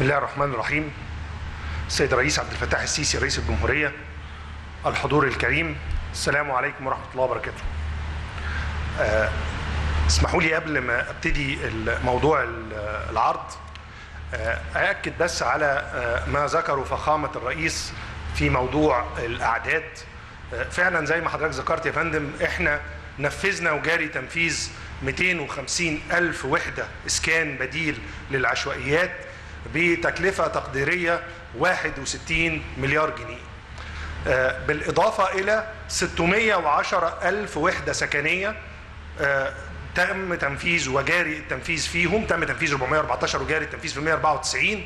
بسم الله الرحمن الرحيم. السيد الرئيس عبد الفتاح السيسي رئيس الجمهورية الحضور الكريم السلام عليكم ورحمة الله وبركاته. آه، اسمحوا لي قبل ما أبتدي موضوع العرض آه، أأكد بس على آه، ما ذكره فخامة الرئيس في موضوع الأعداد. فعلا زي ما حضرتك ذكرت يا فندم إحنا نفذنا وجاري تنفيذ 250 ألف وحدة إسكان بديل للعشوائيات. بتكلفة تقديرية 61 مليار جنيه. آه، بالإضافة إلى 610 ألف وحدة سكنية آه، تم تنفيذ وجاري التنفيذ فيهم تم تنفيذ 414 وجاري التنفيذ في 194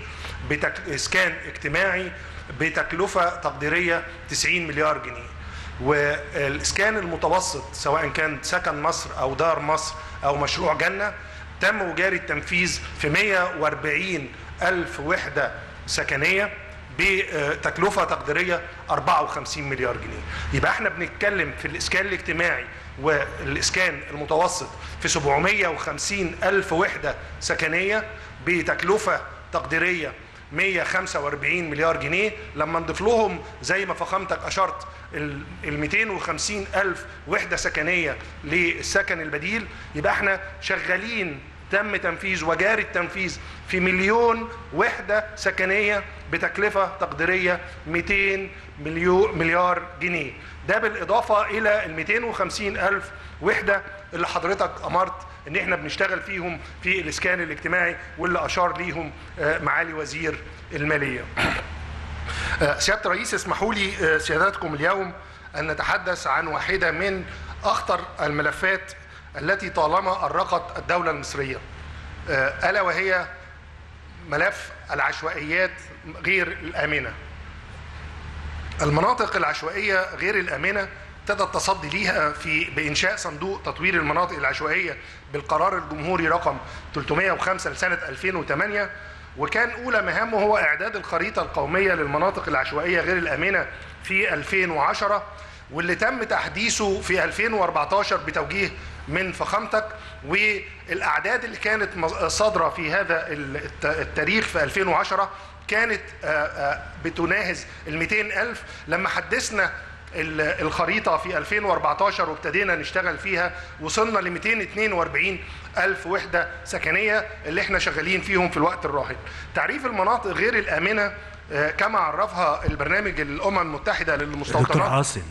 بإسكان اجتماعي بتكلفة تقديرية 90 مليار جنيه. والإسكان المتوسط سواء كان سكن مصر أو دار مصر أو مشروع جنة تم وجاري التنفيذ في 140 ألف وحدة سكنية بتكلفة تقديرية 54 مليار جنيه. يبقى إحنا بنتكلم في الإسكان الاجتماعي والإسكان المتوسط في 750 ألف وحدة سكنية بتكلفة تقديرية 145 مليار جنيه. لما نضيف لهم زي ما فخامتك أشرت ال 250 ألف وحدة سكنية للسكن البديل يبقى إحنا شغالين تم تنفيذ وجاري التنفيذ في مليون وحدة سكنية بتكلفة تقديرية 200 مليون مليار جنيه ده بالإضافة إلى ال 250 ألف وحدة اللي حضرتك أمرت إن إحنا بنشتغل فيهم في الإسكان الاجتماعي واللي أشار ليهم معالي وزير المالية. سيادة الرئيس اسمحوا لي سيادتكم اليوم أن نتحدث عن واحدة من أخطر الملفات التي طالما أرقت الدولة المصرية ألا وهي ملف العشوائيات غير الآمنة. المناطق العشوائية غير الآمنة ابتدى التصدي ليها في بإنشاء صندوق تطوير المناطق العشوائية بالقرار الجمهوري رقم 305 لسنة 2008 وكان أولى مهامه هو إعداد الخريطة القومية للمناطق العشوائية غير الآمنة في 2010 واللي تم تحديثه في 2014 بتوجيه من فخامتك والأعداد اللي كانت صادرة في هذا التاريخ في 2010 كانت بتناهز ال 200 ألف. لما حدثنا الخريطة في 2014 وابتدينا نشتغل فيها وصلنا ل 242 ألف وحدة سكنية اللي إحنا شغالين فيهم في الوقت الراهن. تعريف المناطق غير الآمنة كما عرفها البرنامج الأمم المتحدة للمستوطنات. دكتور عاصم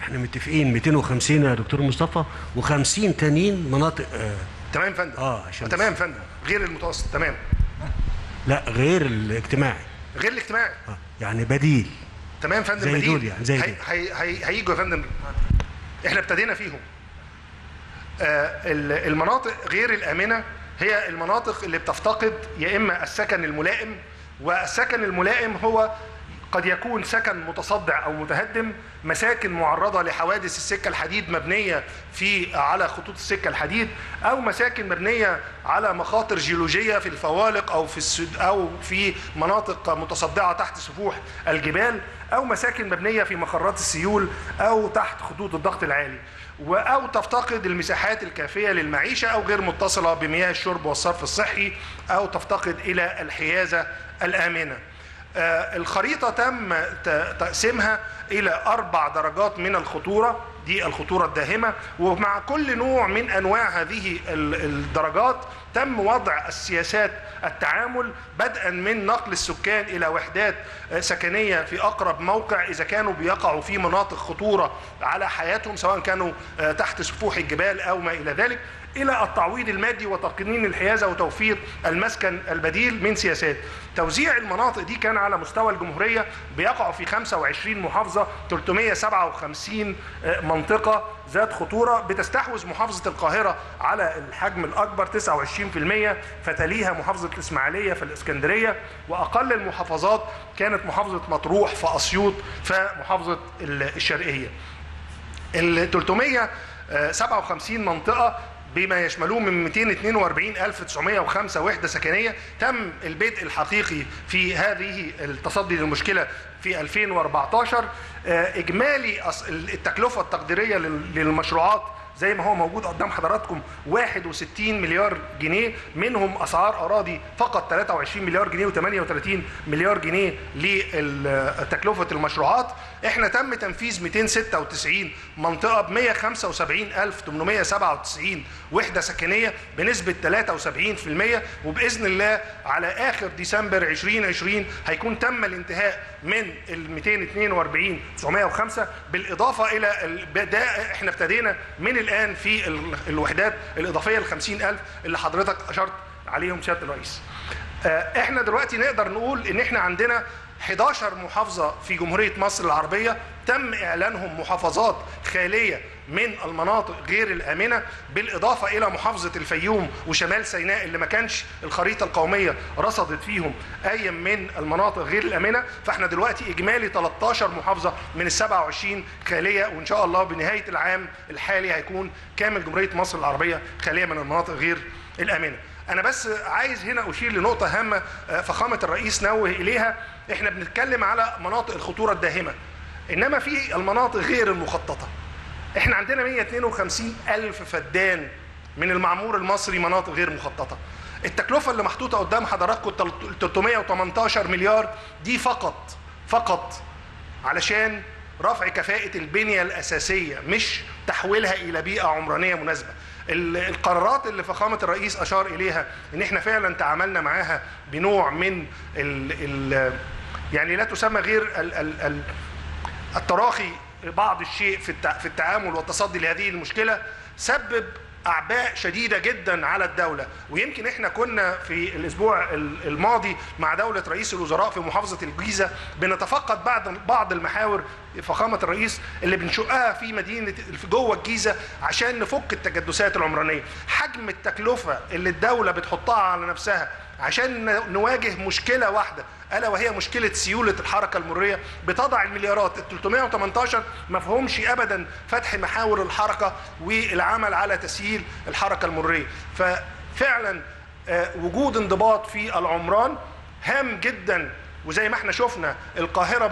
إحنا متفقين 250 يا دكتور مصطفى و50 تانيين مناطق آه تمام فندم. آه عشان تمام فندم. غير المتوسط. تمام. لا غير الاجتماعي. غير الاجتماعي. آه يعني بديل. تمام فندم زي بديل. دول يعني زي هي. هي هي هيجوا يا فندم. إحنا ابتدينا فيهم. آه المناطق غير الآمنة هي المناطق اللي بتفتقد يا إما السكن الملائم والسكن الملائم هو قد يكون سكن متصدع أو متهدم مساكن معرضة لحوادث السكة الحديد مبنية في على خطوط السكة الحديد أو مساكن مبنية على مخاطر جيولوجية في الفوالق أو في السد أو في مناطق متصدعة تحت سفوح الجبال أو مساكن مبنية في مخرات السيول أو تحت خطوط الضغط العالي. أو تفتقد المساحات الكافية للمعيشة أو غير متصلة بمياه الشرب والصرف الصحي أو تفتقد إلى الحيازة الآمنة. الخريطة تم تقسيمها إلى أربع درجات من الخطورة دي الخطورة الداهمة ومع كل نوع من أنواع هذه الدرجات تم وضع السياسات التعامل بدءا من نقل السكان إلى وحدات سكنية في أقرب موقع إذا كانوا بيقعوا في مناطق خطورة على حياتهم سواء كانوا تحت سفوح الجبال أو ما إلى ذلك. إلى التعويض المادي وتقنين الحيازه وتوفير المسكن البديل من سياسات. توزيع المناطق دي كان على مستوى الجمهورية بيقع في 25 محافظة 357 منطقة ذات خطورة بتستحوذ محافظة القاهرة على الحجم الأكبر 29% فتليها محافظة الإسماعيلية في الإسكندرية وأقل المحافظات كانت محافظة مطروح في أسيوط فمحافظه الشرقية. ال 357 منطقة بما يشملوه من 242905 وحدة سكنية تم البدء الحقيقي في هذه التصدي للمشكله في 2014 إجمالي التكلفة التقديرية للمشروعات زي ما هو موجود قدام حضراتكم 61 مليار جنيه. منهم أسعار أراضي فقط 23 مليار جنيه و38 مليار جنيه لتكلفه المشروعات. إحنا تم تنفيذ 296 منطقة ب 175897 وحدة سكنية بنسبة 73% وبإذن الله على آخر ديسمبر 2020 هيكون تم الانتهاء من ال 242 905 بالإضافة إلى ال- ده إحنا ابتدينا من الآن في ال- الوحدات الإضافية ل 50000 اللي حضرتك أشرت عليهم سيادة الرئيس. آه، إحنا دلوقتي نقدر نقول إن إحنا عندنا 11 محافظة في جمهورية مصر العربية تم إعلانهم محافظات خالية من المناطق غير الآمنة بالإضافة إلى محافظة الفيوم وشمال سيناء اللي ما كانش الخريطة القومية رصدت فيهم أي من المناطق غير الآمنة. فإحنا دلوقتي إجمالي 13 محافظة من ال 27 خالية وإن شاء الله بنهاية العام الحالي هيكون كامل جمهورية مصر العربية خالية من المناطق غير الآمنة. أنا بس عايز هنا أشير لنقطة هامة آه، فخامة الرئيس نوه إليها. إحنا بنتكلم على مناطق الخطورة الداهمة إنما في المناطق غير المخططة. إحنا عندنا 152 ألف فدان من المعمور المصري مناطق غير مخططة. التكلفة اللي محطوطة قدام حضراتكم 318 مليار دي فقط فقط علشان رفع كفاءة البنية الأساسية مش تحويلها إلى بيئة عمرانية مناسبة. القرارات اللي فخامة الرئيس أشار إليها إن إحنا فعلا تعاملنا معاها بنوع من ال ال يعني لا تسمى غير ال ال ال التراخي بعض الشيء في التعامل والتصدي لهذه المشكلة سبب أعباء شديدة جدا على الدولة. ويمكن إحنا كنا في الأسبوع ال- الماضي مع دولة رئيس الوزراء في محافظة الجيزة بنتفقد بعض بعض المحاور فخامة الرئيس اللي بنشقها في مدينه جوه الجيزة عشان نفك التجدسات العمرانية. حجم التكلفة اللي الدولة بتحطها على نفسها عشان نواجه مشكلة واحدة ألا وهي مشكلة سيولة الحركة المرورية؟ بتضع المليارات ال 318 ما فيهمش ابدا فتح محاور الحركة والعمل على تسهيل الحركة المرورية. ففعلا آه، وجود انضباط في العمران هام جدا وزي ما إحنا شفنا القاهرة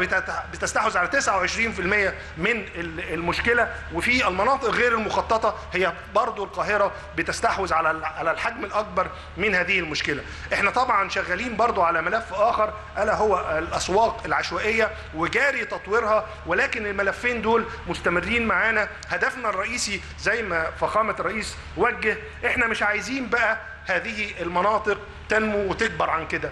بتستحوذ على 29% من ال- المشكلة وفي المناطق غير المخططة هي برضو القاهرة بتستحوذ على على الحجم الأكبر من هذه المشكلة. إحنا طبعا شغالين برضو على ملف آخر ألا هو الأسواق العشوائية وجاري تطويرها ولكن الملفين دول مستمرين معانا. هدفنا الرئيسي زي ما فخامة الرئيس وجه إحنا مش عايزين بقى هذه المناطق تنمو وتكبر عن كده.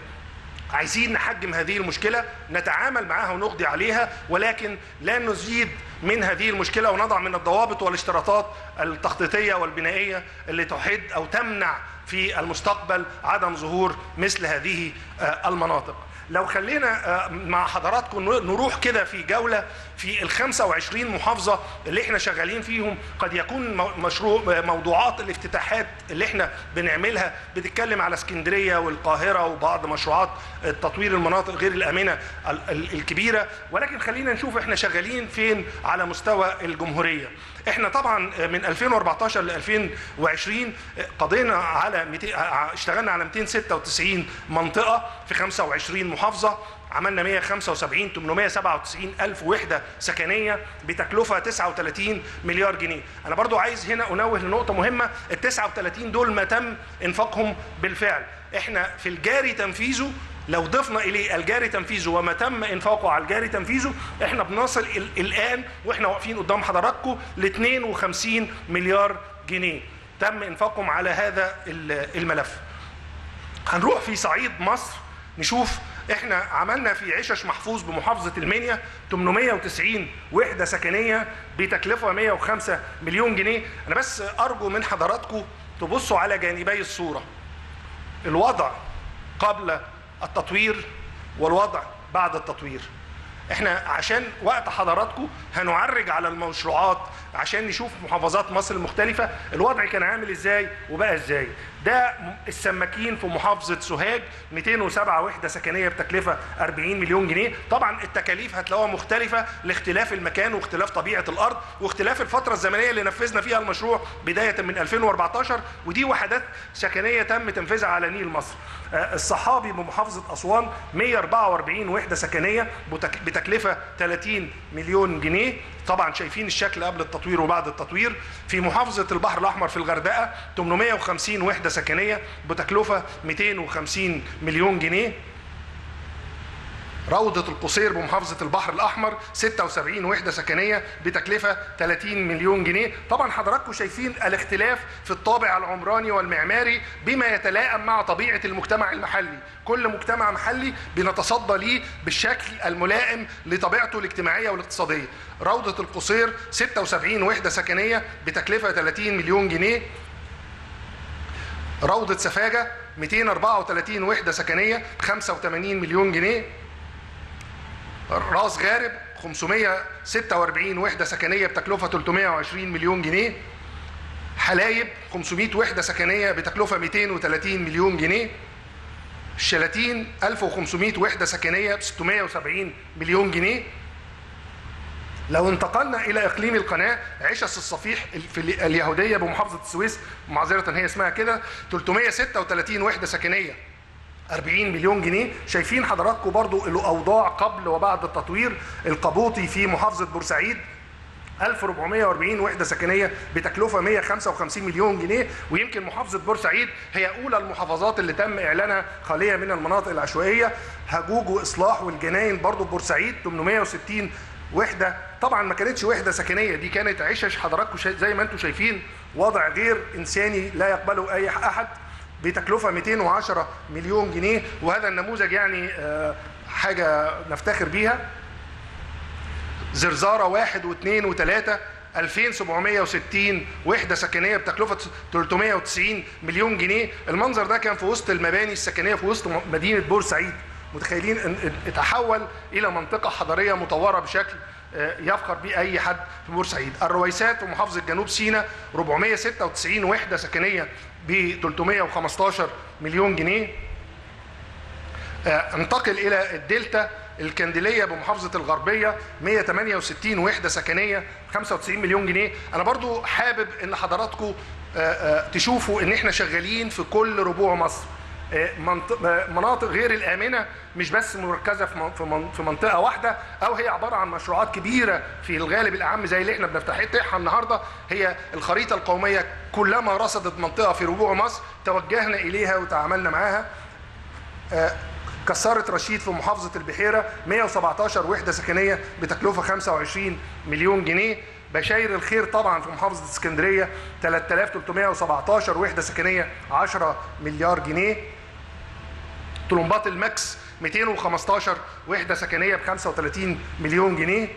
عايزين نحجم هذه المشكلة نتعامل معها ونقضي عليها ولكن لا نزيد من هذه المشكلة ونضع من الضوابط والاشتراطات التخطيطية والبنائية اللي تحد أو تمنع في المستقبل عدم ظهور مثل هذه آه، المناطق. لو خلينا آه، مع حضراتكم نروح كده في جولة في ال 25 محافظة اللي إحنا شغالين فيهم. قد يكون مشروع موضوعات الافتتاحات اللي إحنا بنعملها. بتتكلم على اسكندرية والقاهرة وبعض مشروعات تطوير المناطق غير الآمنة ال- ال- الكبيرة. ولكن خلينا نشوف إحنا شغالين فين على مستوى الجمهورية. إحنا طبعا من 2014 ل 2020 قضينا على 200 اشتغلنا على 296 منطقة في 25 محافظة عملنا 175 897 ألف وحدة سكنية بتكلفة 39 مليار جنيه. أنا برضو عايز هنا أنوه لنقطة مهمة ال 39 دول ما تم إنفاقهم بالفعل. إحنا في الجاري تنفيذه لو ضفنا إليه الجاري تنفيذه وما تم إنفاقه على الجاري تنفيذه إحنا بنصل ال- الآن وإحنا واقفين قدام حضراتكم ل 52 مليار جنيه. تم إنفاقهم على هذا ال- الملف. هنروح في صعيد مصر نشوف إحنا عملنا في عشش محفوظ بمحافظة المنيا 890 وحدة سكنية بتكلفة 105 مليون جنيه. أنا بس أرجو من حضراتكم تبصوا على جانبي الصورة. الوضع قبل التطوير والوضع بعد التطوير. إحنا عشان وقت حضراتكم هنعرج على المشروعات عشان نشوف محافظات مصر المختلفة الوضع كان عامل إزاي وبقى إزاي. ده السماكين في محافظة سوهاج 207 وحدة سكنية بتكلفة 40 مليون جنيه. طبعا التكاليف هتلاقوها مختلفة لاختلاف المكان واختلاف طبيعة الأرض واختلاف الفترة الزمنية اللي نفذنا فيها المشروع بداية من 2014 ودي وحدات سكنية تم تنفيذها على نيل مصر. آه، الصحابي بمحافظة أسوان 144 وحدة سكنية بتك- بتكلفة 30 مليون جنيه. طبعا شايفين الشكل قبل التطوير وبعد التطوير. في محافظة البحر الأحمر في الغردقة 850 وحدة سكنية بتكلفه 250 مليون جنيه. روضة القصير بمحافظة البحر الأحمر 76 وحدة سكنية بتكلفة 30 مليون جنيه. طبعا حضراتكم شايفين الاختلاف في الطابع العمراني والمعماري بما يتلائم مع طبيعة المجتمع المحلي. كل مجتمع محلي بنتصدى ليه بالشكل الملائم لطبيعته الاجتماعية والاقتصادية. روضة القصير 76 وحدة سكنية بتكلفة 30 مليون جنيه. روضة سفاجة 234 وحدة سكنية ب 85 مليون جنيه. راس غارب. 546 وحدة سكنية بتكلفة 320 مليون جنيه. حلايب 500 وحدة سكنية بتكلفة 230 مليون جنيه. الشلاتين 1500 وحدة سكنية ب 670 مليون جنيه. لو انتقلنا إلى إقليم القناة عشش الصفيح في اليهودية بمحافظة السويس معذره هي اسمها كده 336 وحدة سكنية. 40 مليون جنيه. شايفين حضراتكم برضو الأوضاع قبل وبعد التطوير القبوطي في محافظة بورسعيد. 1440 وحدة سكنية بتكلفة 155 مليون جنيه. ويمكن محافظة بورسعيد هي أولى المحافظات اللي تم إعلانها خالية من المناطق العشوائية. هجوج وإصلاح والجناين برضو بورسعيد 860 وحدة. طبعا ما كانتش وحدة سكنية دي كانت عشش حضراتكم زي ما أنتم شايفين. وضع غير إنساني لا يقبله أي أحد. بتكلفة 210 مليون جنيه وهذا النموذج يعني حاجة نفتخر بيها. زرزارة واحد واثنين وثلاثة 2760 وحدة سكنية بتكلفة 390 مليون جنيه. المنظر ده كان في وسط المباني السكنية في وسط مدينة بورسعيد. متخيلين إن اتحول إلى منطقة حضارية مطورة بشكل يفخر به أي حد في بورسعيد. الرويسات ومحافظة جنوب سيناء 496 وحدة سكنية ب 315 مليون جنيه. انتقل إلى الدلتا الكندلية بمحافظة الغربية 168 وحدة سكنية 95 مليون جنيه. أنا برضو حابب إن حضراتكم تشوفوا إن إحنا شغالين في كل ربوع مصر. مناطق غير الآمنة مش بس مركزة في منطقة واحدة أو هي عبارة عن مشروعات كبيرة في الغالب الاعم زي اللي إحنا بنفتتحها النهارده هي الخريطة القومية كلما رصدت منطقة في ربوع مصر توجهنا إليها وتعاملنا معاها. كسرت رشيد في محافظة البحيرة 117 وحدة سكنية بتكلفة 25 مليون جنيه. بشاير الخير طبعا في محافظة اسكندرية 3317 وحدة سكنية 10 مليار جنيه. طلمبات الماكس 215 وحدة سكنية ب 35 مليون جنيه.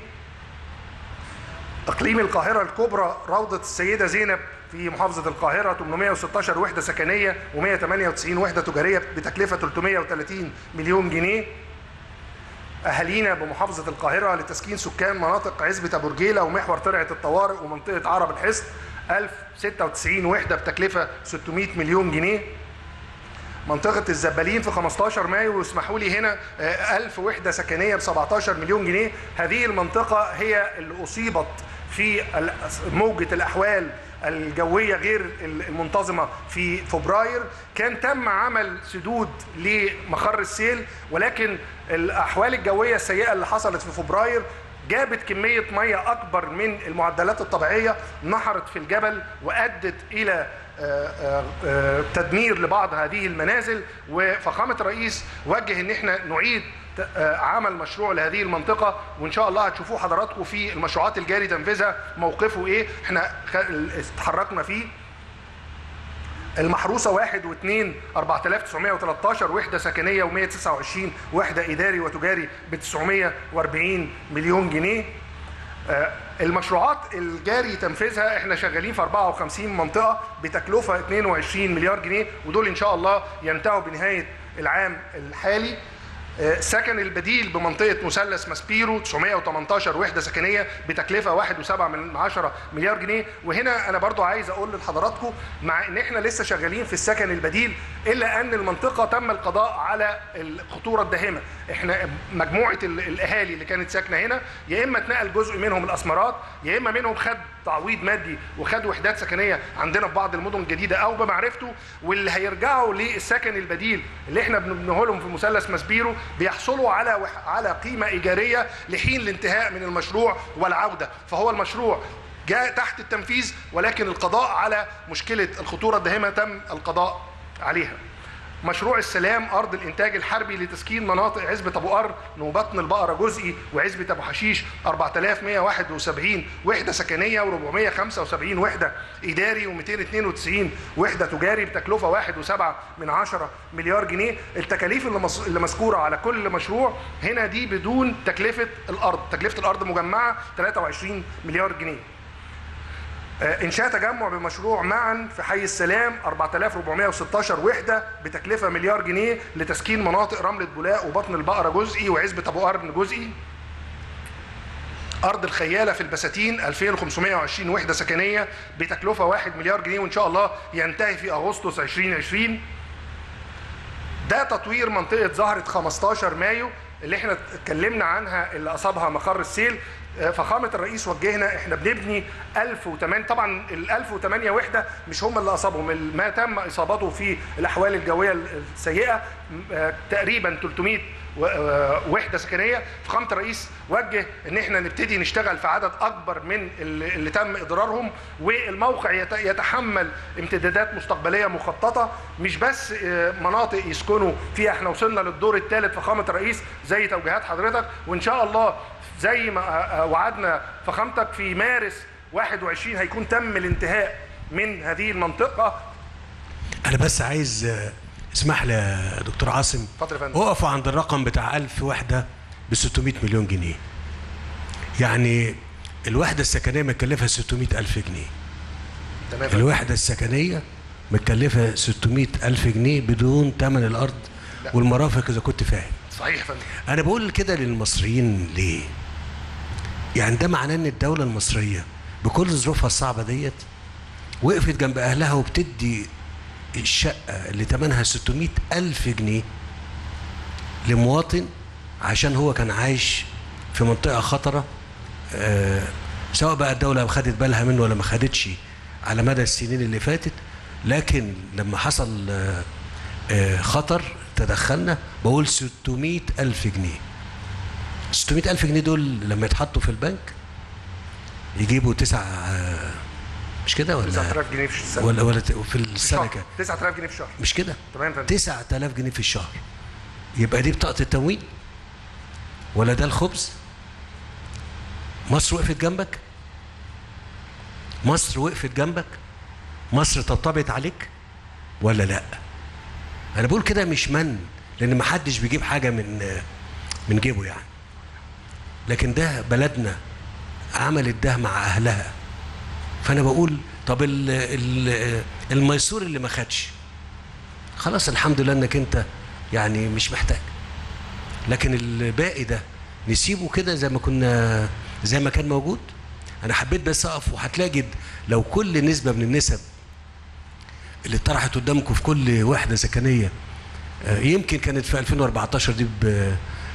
إقليم القاهرة الكبرى روضة السيدة زينب في محافظة القاهرة 816 وحدة سكنية و198 وحدة تجارية بتكلفة 330 مليون جنيه. أهالينا بمحافظة القاهرة لتسكين سكان مناطق عزبة أبو رجيلة ومحور ترعة الطوارئ ومنطقة عرب الحصن 1096 وحدة بتكلفة 600 مليون جنيه. منطقة الزبالين في 15 مايو واسمحوا لي هنا 1000 وحدة سكنية ب 17 مليون جنيه. هذه المنطقة هي اللي أصيبت في موجة الأحوال الجوية غير المنتظمة في فبراير. كان تم عمل سدود لمخر السيل ولكن الأحوال الجوية السيئة اللي حصلت في فبراير جابت كمية مية أكبر من المعدلات الطبيعية نحرت في الجبل وأدت إلى تدمير لبعض هذه المنازل وفخامة الرئيس وجه إن إحنا نعيد عمل مشروع لهذه المنطقة وإن شاء الله هتشوفوه حضراتكم في المشروعات الجاري تنفيذها موقفه إيه؟ إحنا اتحركنا فيه. المحروسة واحد واثنين 4913 وحدة سكنية و129 وحدة إداري وتجاري ب 940 مليون جنيه. المشروعات الجاري تنفيذها إحنا شغالين في 54 منطقة بتكلفة 22 مليار جنيه ودول إن شاء الله ينتهوا بنهاية العام الحالي. سكن البديل بمنطقة مثلث ماسبيرو 918 وحدة سكنية بتكلفة 1.7 من 10 مليار جنيه. وهنا أنا برضو عايز أقول لحضراتكم مع إن إحنا لسه شغالين في السكن البديل إلا أن المنطقة تم القضاء على الخطورة الداهمة. إحنا مجموعة الأهالي اللي كانت ساكنة هنا يا إما اتنقل جزء منهم الأسمرات يا إما منهم خد تعويض مادي وخد وحدات سكنية عندنا في بعض المدن الجديدة أو بمعرفته واللي هيرجعوا للسكن البديل اللي إحنا بنبنيه لهم في مثلث ماسبيرو بيحصلوا على وح- على قيمة إيجارية لحين الانتهاء من المشروع والعودة. فهو المشروع جاء تحت التنفيذ ولكن القضاء على مشكلة الخطورة الداهمة تم القضاء عليها. مشروع السلام أرض الإنتاج الحربي لتسكين مناطق عزبه أبو قر وبطن البقرة جزئي وعزبة أبو حشيش 4171 وحدة سكنية و475 وحدة إداري و292 وحدة تجاري بتكلفة 1.7 من 10 مليار جنيه. التكاليف اللي مذكورة على كل مشروع هنا دي بدون تكلفة الأرض. تكلفة الأرض مجمعة 23 مليار جنيه. انشاء تجمع بمشروع معا في حي السلام 4416 وحدة بتكلفة مليار جنيه لتسكين مناطق رملة بولاق وبطن البقرة جزئي وعزبة أبو قرن جزئي. أرض الخيالة في البساتين 2520 وحدة سكنية بتكلفة 1 مليار جنيه وإن شاء الله ينتهي في أغسطس 2020 ده تطوير منطقة زهرة 15 مايو اللي إحنا اتكلمنا عنها اللي أصابها مقر السيل آه، فخامة الرئيس وجهنا إحنا بنبني 1008 طبعا ال 1008 وحدة مش هم اللي أصابهم ال- ما تم إصابته في الأحوال الجوية السيئة م- آه، تقريبا 300 و- وحدة سكنية فخامة الرئيس وجه إن إحنا نبتدي نشتغل في عدد أكبر من اللي تم إضرارهم والموقع يت- يتحمل امتدادات مستقبلية مخططة مش بس آه، مناطق يسكنوا فيها. إحنا وصلنا للدور الثالث فخامة الرئيس زي توجيهات حضرتك. وإن شاء الله زي ما آه، آه، وعدنا فخامتك في مارس 21 هيكون تم الانتهاء من هذه المنطقة. أنا بس عايز اسمح لي يا دكتور عاصم. اقفوا عند الرقم بتاع 1000 وحدة ب 600 مليون جنيه. يعني الوحدة السكنية متكلفها 600 ألف جنيه. تمام. الوحدة السكنية متكلفه 600 ألف جنيه بدون ثمن الأرض والمرافق إذا كنت فاهم. صحيح فندم. أنا بقول كده للمصريين ليه؟ يعني ده معناه إن الدولة المصرية بكل ظروفها الصعبة ديت وقفت جنب أهلها وبتدي الشقة اللي ثمنها 600 ألف جنيه لمواطن عشان هو كان عايش في منطقة خطرة آه سواء بقى الدولة خدت بالها منه ولا ما خدتش على مدى السنين اللي فاتت. لكن لما حصل آه آه خطر تدخلنا بقول 600 ألف جنيه. 600 ألف جنيه دول لما يتحطوا في البنك يجيبوا تسع آه، مش كده ولا 9000 جنيه في السنة. ولا ولا في السنة الشهر. كام 9000 جنيه في الشهر. مش كده. تمام يا فندم 9000 جنيه في الشهر. يبقى دي بطاقة التموين ولا ده الخبز؟ مصر وقفت جنبك؟ مصر وقفت جنبك؟ مصر طبطبت عليك؟ ولا لا؟ أنا بقول كده مش من لأن ما حدش بيجيب حاجة من من جيبه يعني. لكن ده بلدنا عملت ده مع أهلها. فأنا بقول طب ال ال الميسور اللي ما خدش. خلاص الحمد لله إنك أنت يعني مش محتاج. لكن الباقي ده نسيبه كده زي ما كنا زي ما كان موجود. أنا حبيت بس أقف وهتلاقي لو كل نسبة من النسب اللي اتطرحت قدامكم في كل وحدة سكنية آه، يمكن كانت في 2014 دي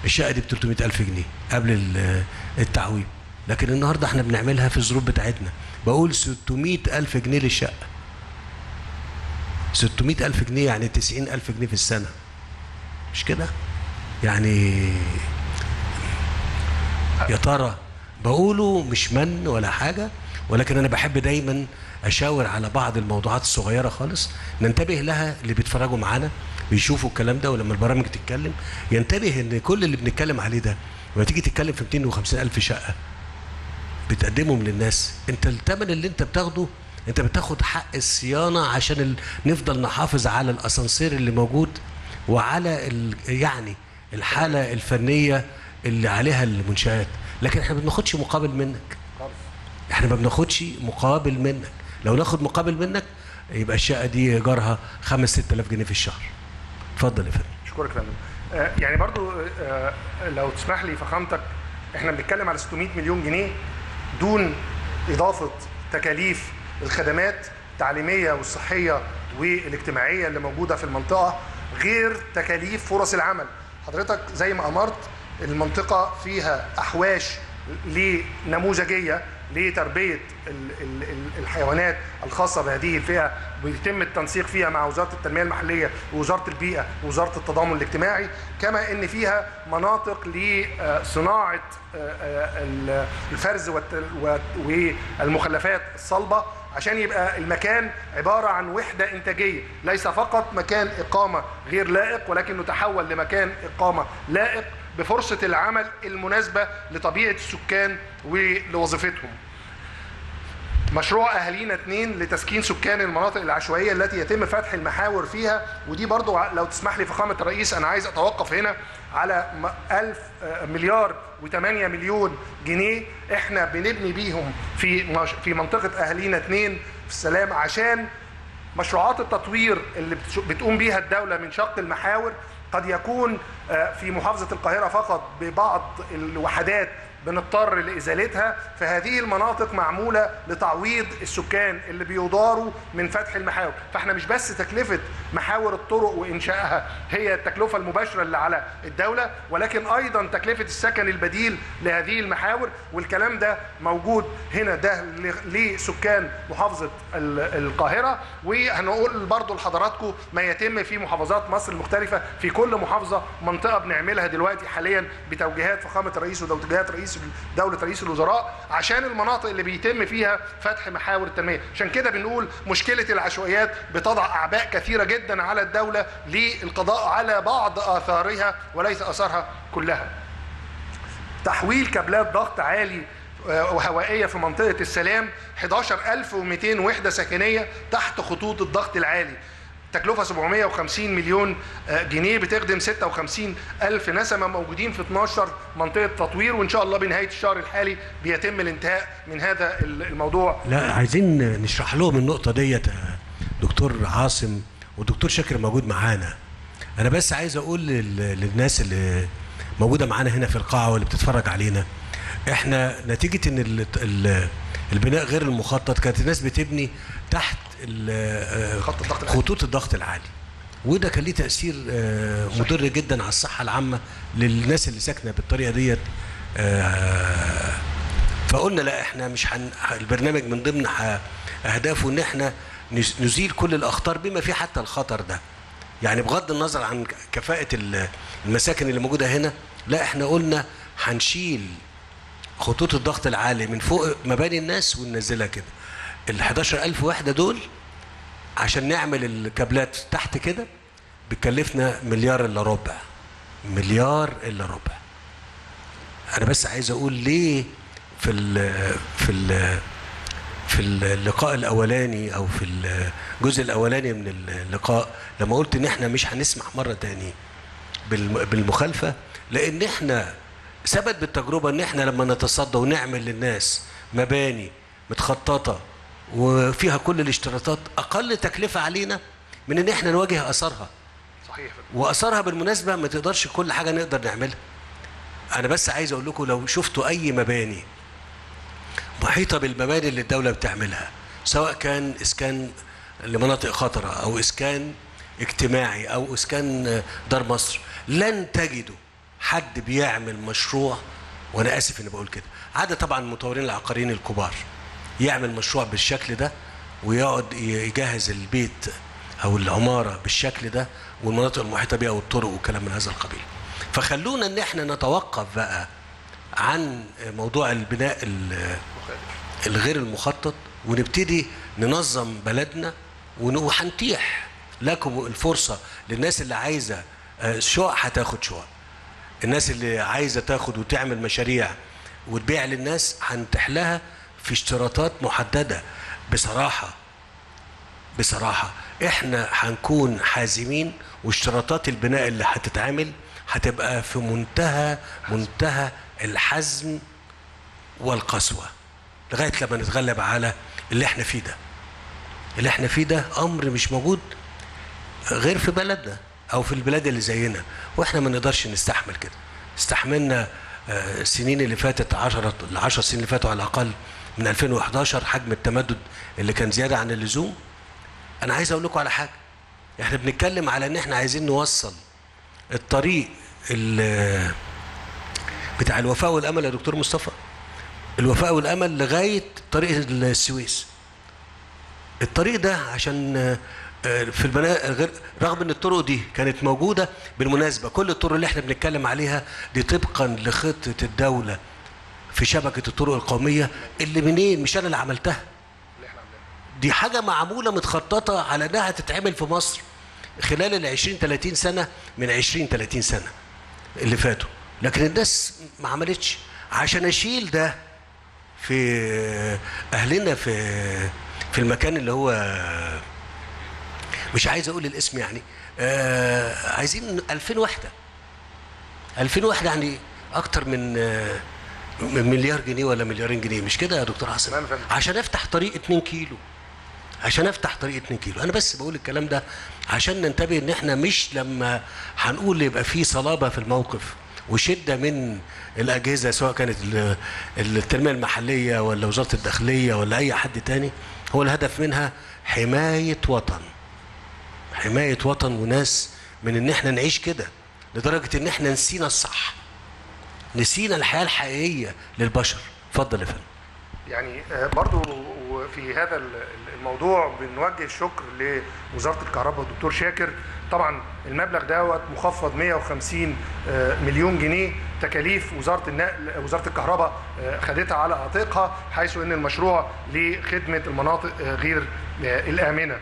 الشقة دي ب 300 ألف جنيه قبل ال- التعويم. لكن النهارده إحنا بنعملها في الظروف بتاعتنا. بقول 600 ألف جنيه للشقه 600 ألف جنيه يعني 90 ألف جنيه في السنة. مش كده؟ يعني يا ترى بقوله مش من ولا حاجة ولكن أنا بحب دايما أشاور على بعض الموضوعات الصغيرة خالص ننتبه لها اللي بيتفرجوا معانا بيشوفوا الكلام ده ولما البرامج تتكلم ينتبه إن كل اللي بنتكلم عليه ده لما تيجي تتكلم في 250 ألف شقة بتقدمهم للناس. انت الثمن اللي انت بتاخده انت بتاخد حق الصيانة عشان ال... نفضل نحافظ على الأسانسير اللي موجود وعلى ال... يعني الحالة الفنية اللي عليها المنشآت. لكن إحنا ما بناخدش مقابل منك. إحنا ما بناخدش مقابل منك. لو ناخد مقابل منك يبقى الشقة دي إيجارها 5 6000 جنيه في الشهر. اتفضل يا فندم. اشكرك يا فندم. آه، يعني برضو آه، لو تسمح لي فخامتك إحنا بنتكلم على 600 مليون جنيه. دون إضافة تكاليف الخدمات التعليمية والصحية والاجتماعية اللي موجودة في المنطقة غير تكاليف فرص العمل. حضرتك زي ما أمرت المنطقة فيها أحواش لنموذجية لتربية ال- ال- ال- الحيوانات الخاصة بهذه الفئة بيتم التنسيق فيها مع وزارة التنمية المحلية ووزارة البيئة ووزارة التضامن الاجتماعي كما إن فيها مناطق لصناعة الفرز والت- والمخلفات الصلبة عشان يبقى المكان عبارة عن وحدة إنتاجية ليس فقط مكان إقامة غير لائق ولكنه تحول لمكان إقامة لائق بفرصة العمل المناسبة لطبيعة السكان ولوظيفتهم. مشروع أهالينا اتنين لتسكين سكان المناطق العشوائية التي يتم فتح المحاور فيها ودي برضو لو تسمح لي فخامة الرئيس أنا عايز أتوقف هنا على م- ألف آه، مليار وثمانية مليون جنيه إحنا بنبني بيهم في في منطقة أهالينا اتنين في السلام عشان مشروعات التطوير اللي بتقوم بيها الدولة من شق المحاور قد يكون آه، في محافظة القاهرة فقط ببعض الوحدات بنضطر لإزالتها فهذه المناطق معمولة لتعويض السكان اللي بيضاروا من فتح المحاور. فإحنا مش بس تكلفة محاور الطرق وإنشائها هي التكلفة المباشرة اللي على الدولة ولكن أيضا تكلفة السكن البديل لهذه المحاور والكلام ده موجود هنا. ده لسكان محافظة ال- القاهرة. وهنقول برضو لحضراتكم ما يتم في محافظات مصر المختلفة في كل محافظة منطقة بنعملها دلوقتي حاليا بتوجيهات فخامة الرئيس وتوجيهات رئيس دولة رئيس الوزراء عشان المناطق اللي بيتم فيها فتح محاور التنمية. عشان كده بنقول مشكلة العشوائيات بتضع أعباء كثيرة جدا على الدولة للقضاء على بعض آثارها وليس آثارها كلها. تحويل كابلات ضغط عالي آه، وهوائية في منطقة السلام 11200 وحدة سكنية تحت خطوط الضغط العالي. تكلفة 750 مليون آه، جنيه بتخدم 56 ألف نسمة موجودين في 12 منطقة تطوير وإن شاء الله بنهاية الشهر الحالي بيتم الانتهاء من هذا الموضوع. لا عايزين نشرح لهم النقطة ديت يا دكتور عاصم والدكتور شاكر موجود معانا. أنا بس عايز أقول لل- للناس اللي موجودة معانا هنا في القاعة واللي بتتفرج علينا إحنا نتيجة إن البناء غير المخطط كانت الناس بتبني تحت العالي. خطوط الضغط العالي وده كان ليه تأثير آه، مضر جدا على الصحة العامة للناس اللي ساكنة بالطريقة ديت آه، فقلنا لا إحنا مش هن... البرنامج من ضمن. أهدافه إن إحنا نز- نزيل كل الأخطار بما فيه حتى الخطر ده يعني بغض النظر عن كفاءة ال- المساكن اللي موجودة هنا لا إحنا قلنا هنشيل خطوط الضغط العالي من فوق مباني الناس وننزلها كده. ال 11000 وحدة دول عشان نعمل الكابلات تحت كده بتكلفنا مليار إلا ربع. مليار إلا ربع. أنا بس عايز أقول ليه في ال في ال في اللقاء الأولاني أو في الجزء الأولاني من اللقاء لما قلت إن إحنا مش هنسمح مرة بالم- بالمخالفة لأن إحنا ثبت بالتجربة إن إحنا لما نتصدى ونعمل للناس مباني متخططة وفيها كل الاشتراطات أقل تكلفة علينا من إن إحنا نواجه آثارها. صحيح وآثارها بالمناسبة ما تقدرش كل حاجة نقدر نعملها. أنا بس عايز أقول لكم لو شفتوا أي مباني محيطة بالمباني اللي الدولة بتعملها سواء كان إسكان لمناطق خطرة أو إسكان اجتماعي أو إسكان دار مصر لن تجدوا حد بيعمل مشروع وأنا آسف إني بقول كده. عدا طبعا المطورين العقاريين الكبار يعمل مشروع بالشكل ده ويقعد يجهز البيت أو العمارة بالشكل ده والمناطق المحيطة بيها والطرق وكلام من هذا القبيل. فخلونا إن إحنا نتوقف بقى عن موضوع البناء ال- الغير المخطط ونبتدي ننظم بلدنا وهنتيح لكم الفرصة للناس اللي عايزة آه، شقق هتاخد شقق. الناس اللي عايزة تاخد وتعمل مشاريع وتبيع للناس هنتيح لها في اشتراطات محددة. بصراحة بصراحة إحنا هنكون حازمين واشتراطات البناء اللي هتتعمل هتبقى في منتهى منتهى الحزم والقسوة لغاية لما نتغلب على اللي إحنا فيه ده. اللي إحنا فيه ده أمر مش موجود غير في بلدنا. أو في البلاد اللي زينا وإحنا ما نقدرش نستحمل كده. استحملنا آه، السنين اللي فاتت 10 العشر سنين اللي فاتوا على الأقل من 2011 حجم التمدد اللي كان زيادة عن اللزوم. أنا عايز أقول لكم على حاجة. إحنا بنتكلم على إن إحنا عايزين نوصل الطريق ال- بتاع الوفاء والأمل يا دكتور مصطفى. الوفاء والأمل لغاية طريق السويس. الطريق ده عشان آه، آه، في البناء غير رغم إن الطرق دي كانت موجودة بالمناسبة كل الطرق اللي إحنا بنتكلم عليها دي طبقا لخطة الدولة في شبكة الطرق القومية اللي منين؟ مش أنا اللي عملتها. دي حاجة معمولة متخططة على إنها تتعمل في مصر خلال ال 20 30 سنة من 20 30 سنة اللي فاتوا. لكن الناس ما عملتش. عشان أشيل ده في أهلنا في في المكان اللي هو مش عايز أقول الاسم يعني آه عايزين 2000 وحدة. 2000 وحدة يعني أكتر من آه من مليار جنيه ولا مليارين جنيه مش كده يا دكتور حسن؟ فندم. عشان أفتح طريق 2 كيلو. عشان أفتح طريق 2 كيلو. أنا بس بقول الكلام ده عشان ننتبه إن إحنا مش لما هنقول يبقى في صلابة في الموقف وشدة من الأجهزة سواء كانت ال- التنمية المحلية ولا وزارة الداخلية ولا أي حد تاني هو الهدف منها حماية وطن. حماية وطن وناس من إن إحنا نعيش كده لدرجة إن إحنا نسينا الصح. نسينا الحياة الحقيقية للبشر. اتفضل يا فندم. يعني آه، برضو في هذا ال- ال- الموضوع بنوجه الشكر لوزارة الكهرباء والدكتور شاكر. طبعا المبلغ دوت مخفض 150 آه، مليون جنيه تكاليف وزارة النقل وزارة الكهرباء آه، خدتها على عاتقها حيث إن المشروع لخدمة المناطق غير الآمنة.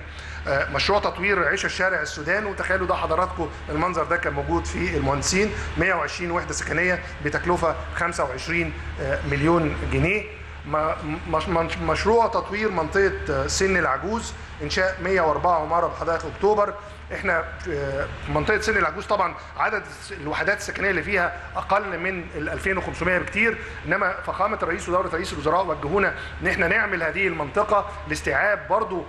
مشروع تطوير عيش الشارع السودان وتخيلوا ده حضراتكم المنظر ده كان موجود في المهندسين. 120 وحدة سكنية بتكلفة 25 آه، مليون جنيه. مشروع تطوير منطقة آه، سن العجوز إنشاء 104 عمارة بحدائق أكتوبر. إحنا في آه، منطقة سن العجوز طبعا عدد الوحدات السكنية اللي فيها أقل من ال 2500 بكتير إنما فخامة الرئيس ودولة رئيس الوزراء وجهونا إن إحنا نعمل هذه المنطقة لاستيعاب برضو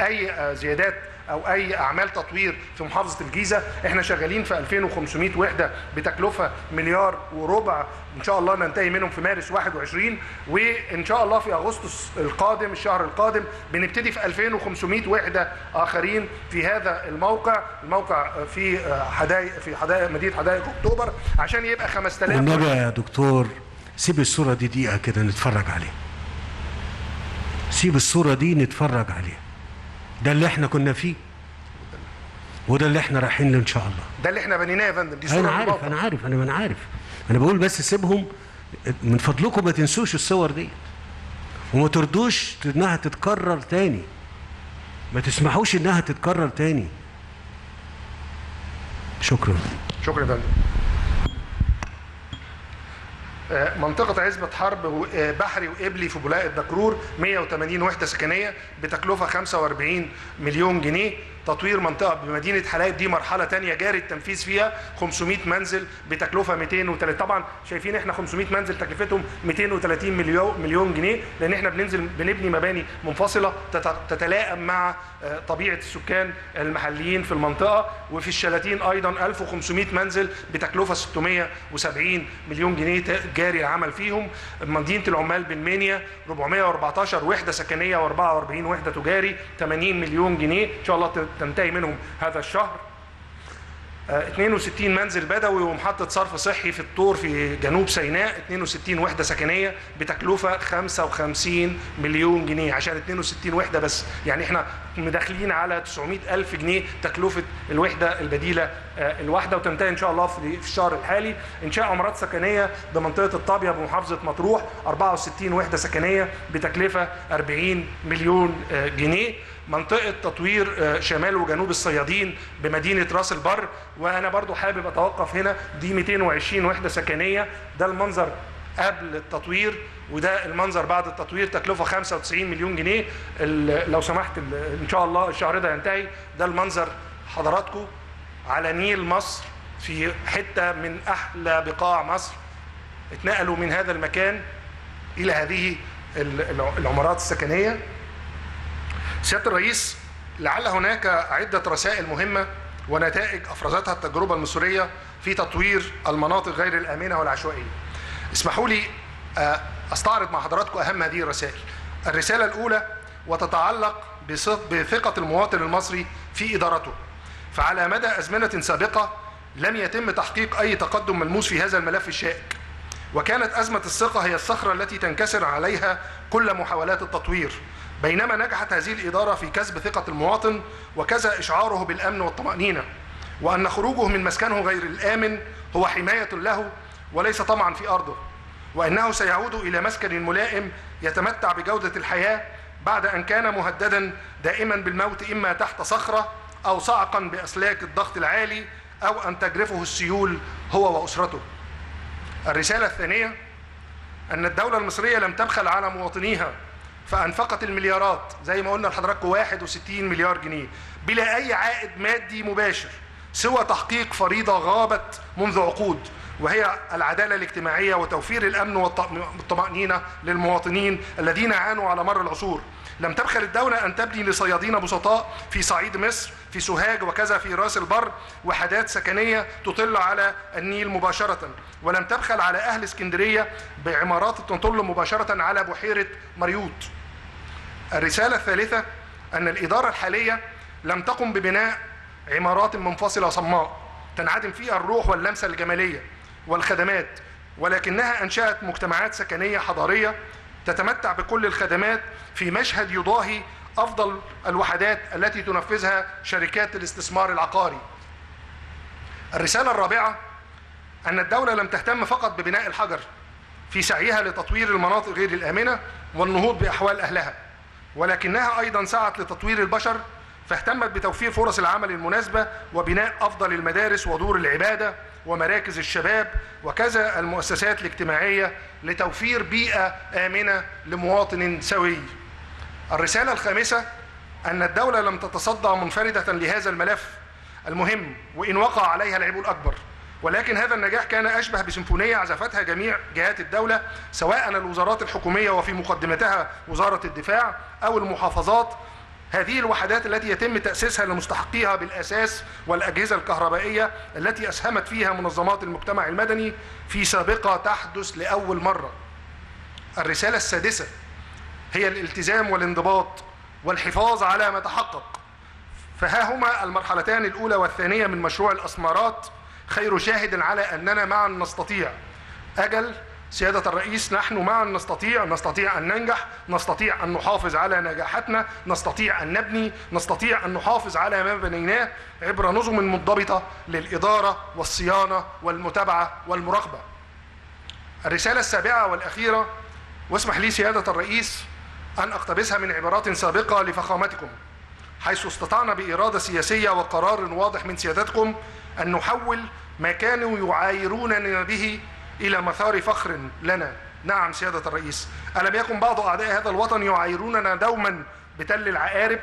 أي آه، زيادات أو أي أعمال تطوير في محافظة الجيزة. إحنا شغالين في 2500 وحدة بتكلفة مليار وربع. إن شاء الله ننتهي منهم في مارس 21 وإن شاء الله في أغسطس القادم الشهر القادم بنبتدي في 2500 وحدة آخرين في هذا الموقع. الموقع في حدائق في حدائق مدينة حدائق أكتوبر عشان يبقى 5000 والنبي يا دكتور سيب الصورة دي دقيقة كده نتفرج عليها. سيب الصورة دي نتفرج عليها. ده اللي إحنا كنا فيه. وده اللي إحنا رايحين له إن شاء الله. ده اللي إحنا بنيناه يا فندم. دي صورة أنا عارف. أنا عارف أنا أنا عارف. أنا بقول بس سيبهم من فضلكم ما تنسوش الصور دي. وما تردوش إنها تتكرر تاني. ما تسمحوش إنها تتكرر تاني. شكرا. شكرا يا فندم. منطقة عزبة حرب آه، بحري وقبلي في بولاق الدكرور 180 وحدة سكنية بتكلفة 45 مليون جنيه. تطوير منطقة بمدينة حلايب دي مرحلة تانية جاري التنفيذ فيها. 500 منزل بتكلفة 230 طبعا شايفين إحنا 500 منزل تكلفتهم 230 مليون مليون جنيه لأن إحنا بننزل بنبني مباني منفصلة تت- تتلائم مع آه، طبيعة السكان المحليين في المنطقة. وفي الشلاتين أيضا 1500 منزل بتكلفة 670 مليون جنيه جاري العمل فيهم. مدينة العمال بالمنيا 414 وحدة سكنية و44 وحدة تجاري 80 مليون جنيه. إن شاء الله تنتهي منهم هذا الشهر. آه، 62 منزل بدوي ومحطة صرف صحي في الطور في جنوب سيناء. 62 وحدة سكنية بتكلفة 55 مليون جنيه. عشان 62 وحدة بس. يعني إحنا مداخلين على 900 ألف جنيه تكلفة الوحدة البديلة آه، الواحدة. وتنتهي إن شاء الله في في الشهر الحالي. إنشاء عمارات سكنية بمنطقة الطابية بمحافظة مطروح. 64 وحدة سكنية بتكلفة 40 مليون آه، جنيه. منطقة تطوير آه، شمال وجنوب الصيادين بمدينة راس البر. وأنا برضو حابب أتوقف هنا. دي 220 وحدة سكنية. ده المنظر قبل التطوير وده المنظر بعد التطوير. تكلفة 95 مليون جنيه. لو سمحت إن شاء الله الشهر ده ينتهي. ده المنظر حضراتكم على نيل مصر في حتة من أحلى بقاع مصر. اتنقلوا من هذا المكان إلى هذه ال- الع- العمارات السكنية. سيادة الرئيس لعل هناك عدة رسائل مهمة ونتائج أفرزتها التجربة المصرية في تطوير المناطق غير الآمنة والعشوائية. اسمحوا لي آه، أستعرض مع حضراتكم أهم هذه الرسائل. الرسالة الأولى وتتعلق بثق- بثقة المواطن المصري في إدارته. فعلى مدى أزمنة سابقة لم يتم تحقيق أي تقدم ملموس في هذا الملف الشائك. وكانت أزمة الثقة هي الصخرة التي تنكسر عليها كل محاولات التطوير. بينما نجحت هذه الإدارة في كسب ثقة المواطن وكذا إشعاره بالأمن والطمأنينة وأن خروجه من مسكنه غير الآمن هو حماية له وليس طمعا في أرضه وأنه سيعود إلى مسكن ملائم يتمتع بجودة الحياة بعد أن كان مهددا دائما بالموت إما تحت صخرة أو صعقا بأسلاك الضغط العالي أو أن تجرفه السيول هو وأسرته. الرسالة الثانية أن الدولة المصرية لم تبخل على مواطنيها فأنفقت المليارات. زي ما قلنا لحضراتكم 61 مليار جنيه. بلا أي عائد مادي مباشر سوى تحقيق فريضة غابت منذ عقود. وهي العدالة الاجتماعية وتوفير الأمن والطمأنينة للمواطنين الذين عانوا على مر العصور. لم تبخل الدولة أن تبني لصيادين بسطاء في صعيد مصر في سوهاج وكذا في راس البر وحدات سكنية تطل على النيل مباشرة. ولم تبخل على أهل اسكندرية بعمارات تطل مباشرة على بحيرة مريوط. الرسالة الثالثة أن الإدارة الحالية لم تقم ببناء عمارات منفصلة صماء تنعدم فيها الروح واللمسة الجمالية والخدمات ولكنها أنشأت مجتمعات سكنية حضارية تتمتع بكل الخدمات في مشهد يضاهي أفضل الوحدات التي تنفذها شركات الاستثمار العقاري. الرسالة الرابعة أن الدولة لم تهتم فقط ببناء الحجر في سعيها لتطوير المناطق غير الآمنة والنهوض بأحوال أهلها. ولكنها أيضا سعت لتطوير البشر فاهتمت بتوفير فرص العمل المناسبة وبناء أفضل المدارس ودور العبادة ومراكز الشباب وكذا المؤسسات الاجتماعية لتوفير بيئة آمنة لمواطن سوي. الرسالة الخامسة أن الدولة لم تتصدى منفردة لهذا الملف المهم وإن وقع عليها العبء الأكبر. ولكن هذا النجاح كان أشبه بسيمفونية عزفتها جميع جهات الدولة سواء الوزارات الحكومية وفي مقدمتها وزارة الدفاع أو المحافظات. هذه الوحدات التي يتم تأسيسها لمستحقيها بالأساس والأجهزة الكهربائية التي أسهمت فيها منظمات المجتمع المدني في سابقة تحدث لأول مرة. الرسالة السادسة هي الالتزام والانضباط والحفاظ على ما تحقق. فها هما المرحلتان الأولى والثانية من مشروع الأسمارات. خير شاهد على أننا معا نستطيع. أجل سيادة الرئيس نحن معا نستطيع نستطيع أن ننجح نستطيع أن نحافظ على نجاحاتنا نستطيع أن نبني نستطيع أن نحافظ على ما بنيناه عبر نظم منضبطة للإدارة والصيانة والمتابعة والمراقبة. الرسالة السابعة والأخيرة واسمح لي سيادة الرئيس أن أقتبسها من عبارات سابقة لفخامتكم. حيث استطعنا بإرادة سياسية وقرار واضح من سيادتكم أن نحول ما كانوا يعايروننا به إلى مثار فخر لنا. نعم سيادة الرئيس. ألم يكن بعض أعداء هذا الوطن يعايروننا دوما بتل العقارب؟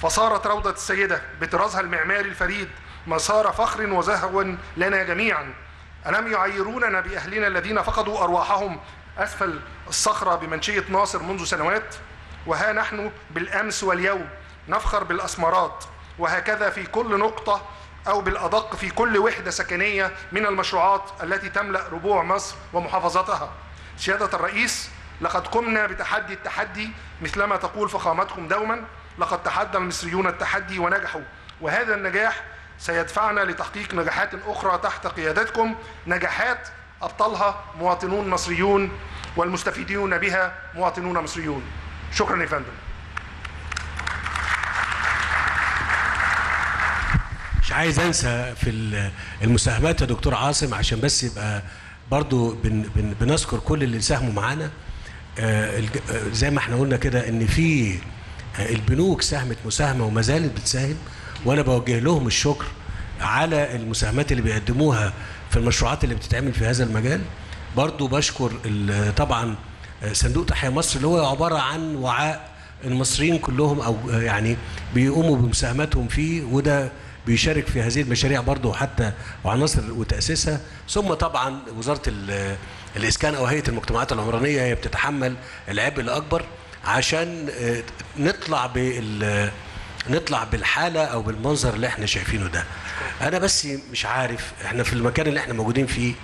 فصارت روضة السيدة بطرازها المعماري الفريد مسار فخر وزهو لنا جميعا. ألم يعيروننا بأهلنا الذين فقدوا أرواحهم؟ أسفل الصخرة بمنشية ناصر منذ سنوات. وها نحن بالأمس واليوم نفخر بالأسمرات. وهكذا في كل نقطة أو بالأدق في كل وحدة سكنية من المشروعات التي تملأ ربوع مصر ومحافظاتها سيادة الرئيس لقد قمنا بتحدي التحدي مثلما تقول فخامتكم دوما. لقد تحدى المصريون التحدي ونجحوا. وهذا النجاح سيدفعنا لتحقيق نجاحات أخرى تحت قيادتكم نجاحات أبطلها مواطنون مصريون والمستفيدون بها مواطنون مصريون. شكرا يا فندم. مش عايز انسى في المساهمات يا دكتور عاصم عشان بس يبقى برضو بن بن بنذكر كل اللي ساهموا معانا. آه زي ما إحنا قلنا كده ان في آه البنوك ساهمت مساهمة وما زالت بتساهم وأنا بوجه لهم الشكر على المساهمات اللي بيقدموها في المشروعات اللي بتتعمل في هذا المجال. برضو بشكر طبعا صندوق تحيا مصر اللي هو عبارة عن وعاء المصريين كلهم أو يعني بيقوموا بمساهماتهم فيه وده بيشارك في هذه المشاريع برضه حتى وعناصر وتأسيسها. ثم طبعا وزارة الإسكان أو هيئة المجتمعات العمرانية هي بتتحمل العبء الأكبر عشان نطلع بال نطلع بالحالة أو بالمنظر اللي إحنا شايفينه ده. أنا بس مش عارف إحنا في المكان اللي إحنا موجودين فيه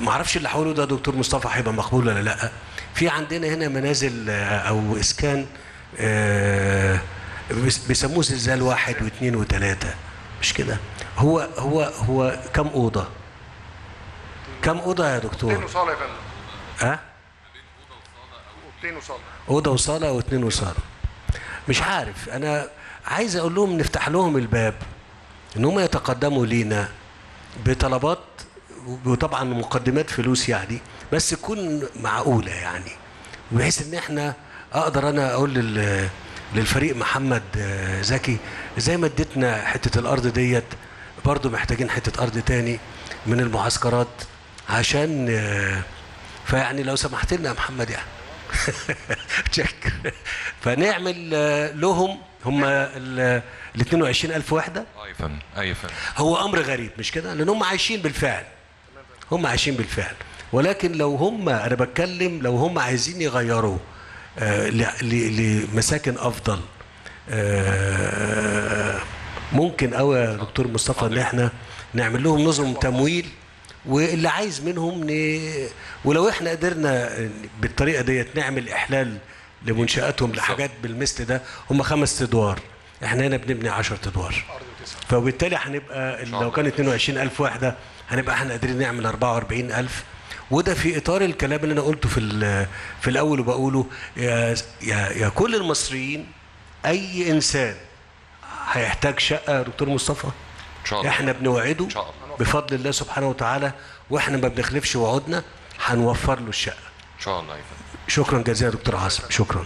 ما أعرفش اللي حوله ده دكتور مصطفى هيبقى مقبول ولا لأ. في عندنا هنا منازل أو إسكان بيسموه زلزال واحد واثنين وثلاثة. مش كده. هو هو هو كم أوضة؟ كم أوضة يا دكتور؟ وصالة يا فندم. ها؟ اوضتين وصالة. أوضة وصالة واثنين وصالة. مش عارف أنا عايز أقول لهم نفتح لهم الباب إن هم يتقدموا لينا بطلبات وطبعا مقدمات فلوس يعني بس تكون معقولة يعني بحيث إن إحنا أقدر أنا أقول لل للفريق محمد آه، زكي. زي ما اديتنا حتة الأرض ديت؟ برضو محتاجين حتة أرض تاني من المعسكرات عشان آه، فيعني لو سمحت لنا يا محمد يعني. تشك فنعمل آه، لهم هم ال 22000 وحده فندم أيوه يا فندم هو أمر غريب مش كده؟ لأن هم عايشين بالفعل. هم عايشين بالفعل. ولكن لو هم أنا بتكلم لو هم عايزين ل- لمساكن أفضل. آه، ممكن قوي يا دكتور مصطفى إن إحنا نعمل لهم نظم تمويل واللي عايز منهم ن... ولو إحنا قدرنا بالطريقة ديت نعمل إحلال لمنشآتهم لحاجات بالمثل ده هم خمس أدوار. إحنا هنا بنبني 10 أدوار. فبالتالي هنبقى لو كان 22000 وحده هنبقى إحنا قادرين نعمل 44000 وده في إطار الكلام اللي أنا قلته في في الأول وبقوله يا يا يا كل المصريين أي إنسان هيحتاج شقة يا دكتور مصطفى؟ إن شاء الله. إحنا بنوعده إن شاء الله. بفضل الله سبحانه وتعالى وإحنا ما بنخلفش وعودنا هنوفر له الشقة. إن شاء الله يا فندم. شكرا جزيلا يا دكتور عاصم. شكرا.